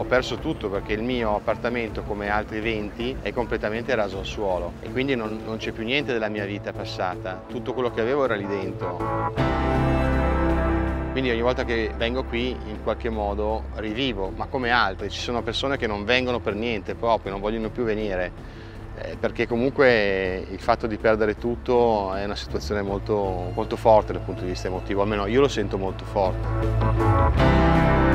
ho perso tutto perché il mio appartamento come altri 20 è completamente raso al suolo. E quindi non, non c'è più niente della mia vita passata, tutto quello che avevo era lì dentro. Quindi ogni volta che vengo qui in qualche modo rivivo, ma come altri, ci sono persone che non vengono per niente proprio, non vogliono più venire, eh, perché comunque il fatto di perdere tutto è una situazione molto, molto forte dal punto di vista emotivo, almeno io lo sento molto forte.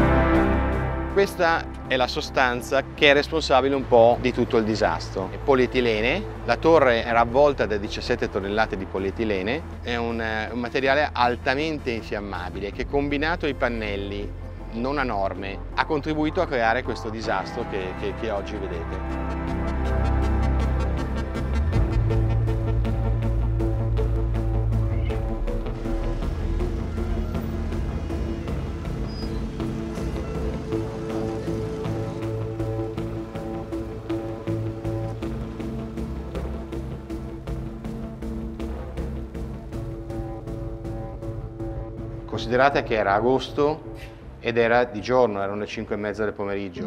Questa è la sostanza che è responsabile un po' di tutto il disastro. È polietilene, la torre era avvolta da 17 tonnellate di polietilene, è un, eh, un materiale altamente infiammabile che combinato ai pannelli non a norme ha contribuito a creare questo disastro che, che, che oggi vedete. Considerate che era agosto ed era di giorno, erano le 5 e mezza del pomeriggio.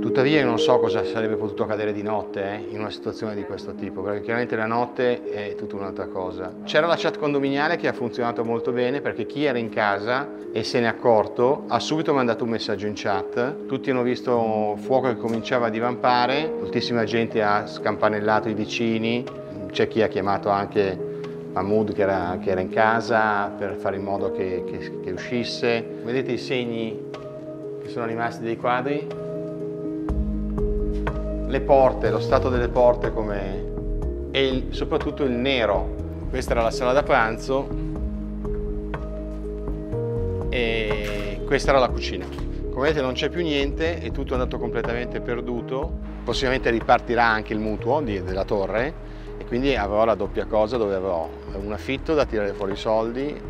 Tuttavia io non so cosa sarebbe potuto accadere di notte eh, in una situazione di questo tipo, perché chiaramente la notte è tutta un'altra cosa. C'era la chat condominiale che ha funzionato molto bene perché chi era in casa e se ne è accorto ha subito mandato un messaggio in chat, tutti hanno visto fuoco che cominciava a divampare, moltissima gente ha scampanellato i vicini, c'è chi ha chiamato anche Mahmoud che era, che era, in casa per fare in modo che, che, che uscisse. Vedete i segni che sono rimasti dei quadri? Le porte, lo stato delle porte come... e il, soprattutto il nero. Questa era la sala da pranzo e questa era la cucina. Come vedete non c'è più niente, è tutto andato completamente perduto. Possibilmente ripartirà anche il mutuo della torre e quindi avrò la doppia cosa dove avrò un affitto da tirare fuori i soldi,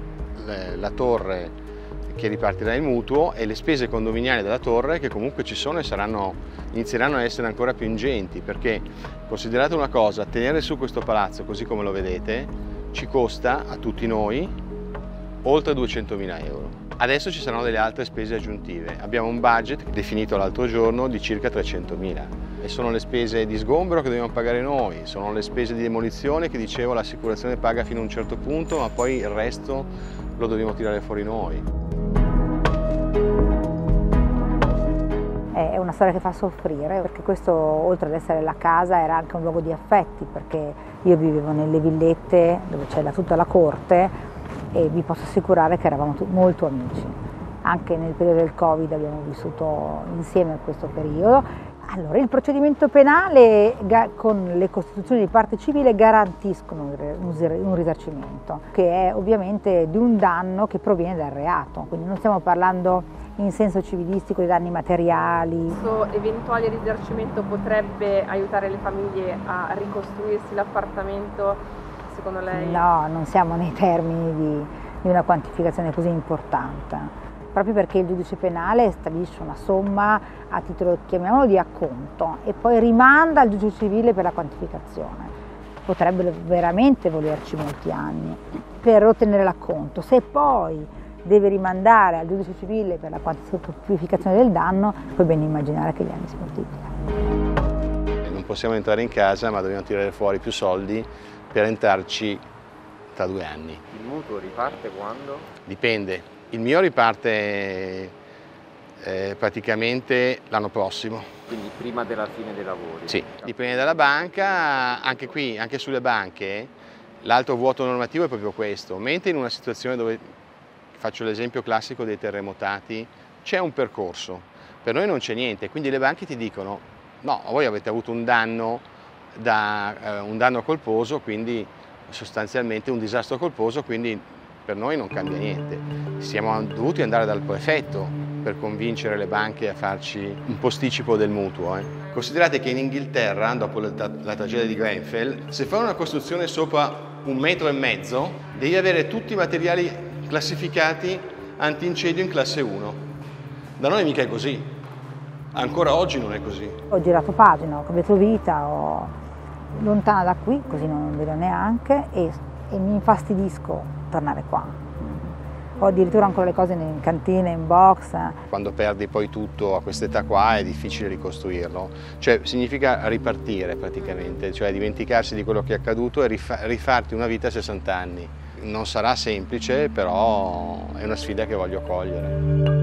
la torre che ripartirà il mutuo e le spese condominiali della torre che comunque ci sono e saranno, inizieranno a essere ancora più ingenti perché considerate una cosa, tenere su questo palazzo così come lo vedete ci costa a tutti noi oltre 200.000 euro. Adesso ci saranno delle altre spese aggiuntive. Abbiamo un budget definito l'altro giorno di circa 300.000 e sono le spese di sgombero che dobbiamo pagare noi, sono le spese di demolizione che dicevo l'assicurazione paga fino a un certo punto ma poi il resto lo dobbiamo tirare fuori noi. È una storia che fa soffrire perché questo oltre ad essere la casa era anche un luogo di affetti perché io vivevo nelle villette dove c'era tutta la corte e vi posso assicurare che eravamo molto amici. Anche nel periodo del Covid abbiamo vissuto insieme questo periodo allora, il procedimento penale con le costituzioni di parte civile garantiscono un risarcimento, che è ovviamente di un danno che proviene dal reato, quindi non stiamo parlando in senso civilistico di danni materiali. Questo eventuale risarcimento potrebbe aiutare le famiglie a ricostruirsi l'appartamento, secondo lei? No, non siamo nei termini di, di una quantificazione così importante proprio perché il giudice penale stabilisce una somma a titolo, chiamiamolo di acconto, e poi rimanda al giudice civile per la quantificazione. Potrebbero veramente volerci molti anni per ottenere l'acconto. Se poi deve rimandare al giudice civile per la quantificazione del danno, puoi ben immaginare che gli anni si moltiplicano. Non possiamo entrare in casa, ma dobbiamo tirare fuori più soldi per entrarci tra due anni. Il mutuo riparte quando? Dipende, il mio riparte eh, praticamente l'anno prossimo. Quindi prima della fine dei lavori? Sì, dipende dalla banca, anche qui, anche sulle banche, l'altro vuoto normativo è proprio questo, mentre in una situazione dove, faccio l'esempio classico dei terremotati, c'è un percorso, per noi non c'è niente, quindi le banche ti dicono no, voi avete avuto un danno, da, eh, un danno colposo, quindi sostanzialmente un disastro colposo, quindi per noi non cambia niente. Siamo dovuti andare dal prefetto per convincere le banche a farci un posticipo del mutuo. Eh. Considerate che in Inghilterra, dopo la, la tragedia di Grenfell, se fai una costruzione sopra un metro e mezzo, devi avere tutti i materiali classificati antincendio in classe 1. Da noi mica è così. Ancora oggi non è così. Ho girato pagina, ho cambiato vita, ho... lontana da qui, così non vedo neanche, e, e mi infastidisco tornare qua. ho addirittura ancora le cose in cantina, in box. Quando perdi poi tutto a quest'età qua è difficile ricostruirlo, cioè significa ripartire praticamente, cioè dimenticarsi di quello che è accaduto e rifarti una vita a 60 anni. Non sarà semplice, però è una sfida che voglio cogliere.